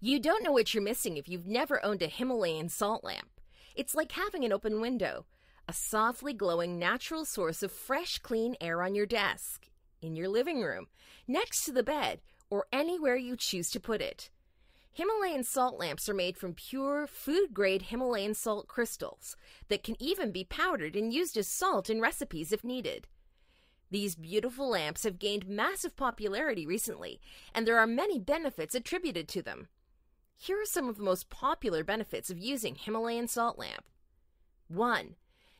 You don't know what you're missing if you've never owned a Himalayan salt lamp. It's like having an open window, a softly glowing natural source of fresh, clean air on your desk, in your living room, next to the bed, or anywhere you choose to put it. Himalayan salt lamps are made from pure, food grade Himalayan salt crystals that can even be powdered and used as salt in recipes if needed. These beautiful lamps have gained massive popularity recently, and there are many benefits attributed to them. Here are some of the most popular benefits of using Himalayan salt lamp. 1.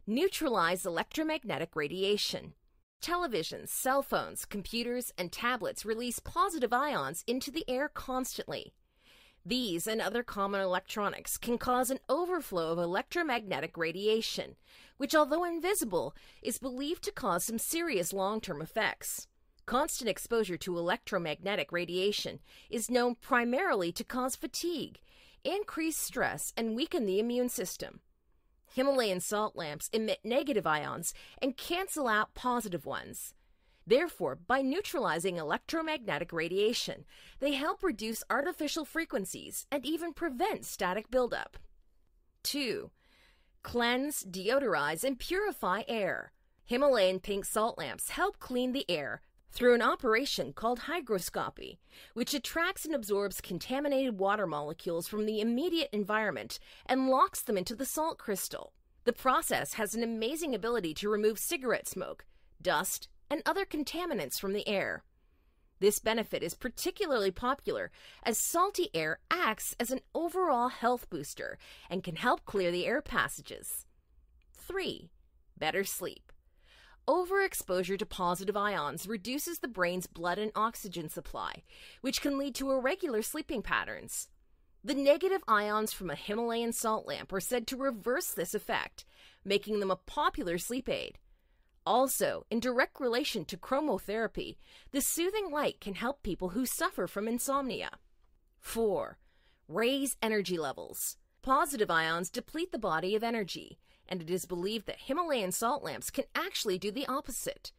Neutralize electromagnetic radiation. Televisions, cell phones, computers, and tablets release positive ions into the air constantly. These and other common electronics can cause an overflow of electromagnetic radiation, which, although invisible, is believed to cause some serious long term effects. Constant exposure to electromagnetic radiation is known primarily to cause fatigue, increase stress, and weaken the immune system. Himalayan salt lamps emit negative ions and cancel out positive ones. Therefore, by neutralizing electromagnetic radiation, they help reduce artificial frequencies and even prevent static buildup. 2. Cleanse, deodorize, and purify air. Himalayan pink salt lamps help clean the air through an operation called hygroscopy, which attracts and absorbs contaminated water molecules from the immediate environment and locks them into the salt crystal. The process has an amazing ability to remove cigarette smoke, dust, and other contaminants from the air. This benefit is particularly popular as salty air acts as an overall health booster and can help clear the air passages. 3. Better sleep. Overexposure to positive ions reduces the brain's blood and oxygen supply, which can lead to irregular sleeping patterns. The negative ions from a Himalayan salt lamp are said to reverse this effect, making them a popular sleep aid. Also, in direct relation to chromotherapy, the soothing light can help people who suffer from insomnia. 4. Raise energy levels. Positive ions deplete the body of energy, and it is believed that Himalayan salt lamps can actually do the opposite.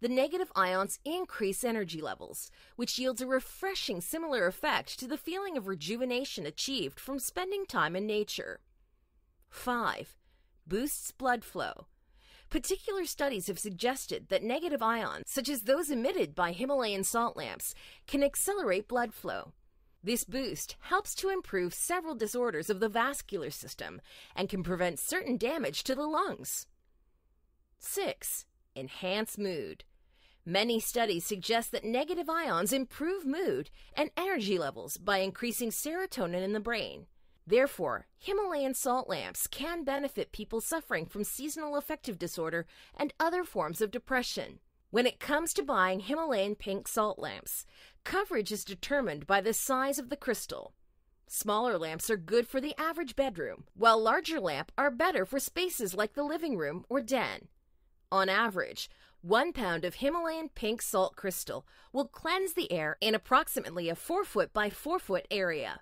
The negative ions increase energy levels, which yields a refreshing similar effect to the feeling of rejuvenation achieved from spending time in nature. 5. Boosts blood flow. Particular studies have suggested that negative ions, such as those emitted by Himalayan salt lamps, can accelerate blood flow. This boost helps to improve several disorders of the vascular system and can prevent certain damage to the lungs. 6. Enhance mood. Many studies suggest that negative ions improve mood and energy levels by increasing serotonin in the brain. Therefore, Himalayan salt lamps can benefit people suffering from seasonal affective disorder and other forms of depression. When it comes to buying Himalayan pink salt lamps, coverage is determined by the size of the crystal. Smaller lamps are good for the average bedroom, while larger lamps are better for spaces like the living room or den. On average, one pound of Himalayan pink salt crystal will cleanse the air in approximately a 4 foot by 4 foot area.